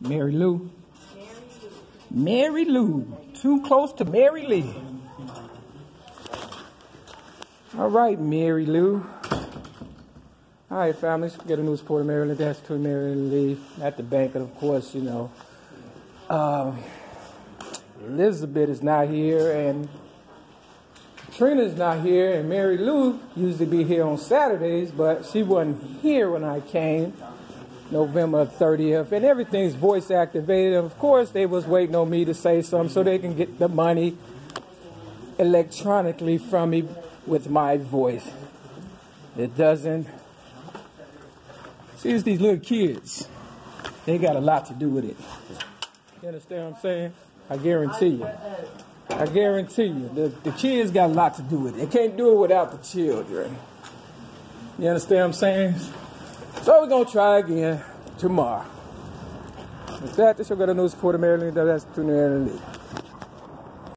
Mary Lou. Mary Lou. Mary Lou. Too close to Mary Lee. All right, Mary Lou. All right, families, get a new support of Maryland. That's to Mary Lee at the bank, and of course, you know, um, Elizabeth is not here, and Trina's not here, and Mary Lou used to be here on Saturdays, but she wasn't here when I came, November 30th, and everything's voice activated. Of course, they was waiting on me to say something so they can get the money electronically from me with my voice. It doesn't See, it's these little kids. They got a lot to do with it. You understand what I'm saying? I guarantee you. I guarantee you. The, the kids got a lot to do with it. They can't do it without the children. You understand what I'm saying? So we're going to try again tomorrow. With that, this is to news report Maryland. That's to Maryland League.